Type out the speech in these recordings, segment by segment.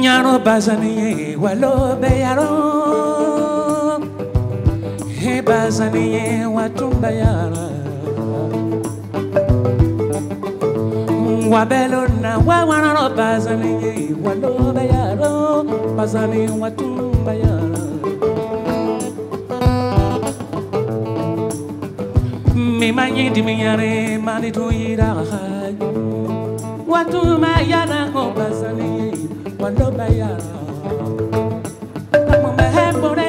Nyano bazaniye walo yaro, He bazaniye watumba yara wabelona wawanaro bazaniye walobe yaro bazani watumba yara mimanyindi minyare mani tuyira hayo watuma yara ko bazaniye walobe yara Mumehembore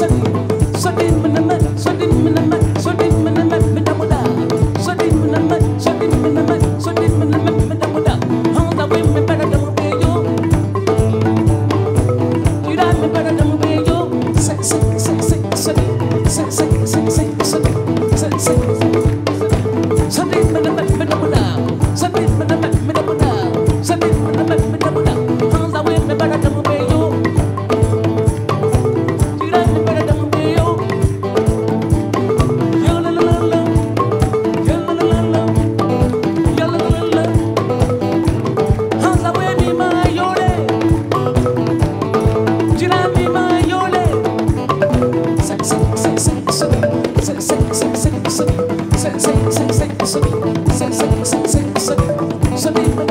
Listen. Thank you.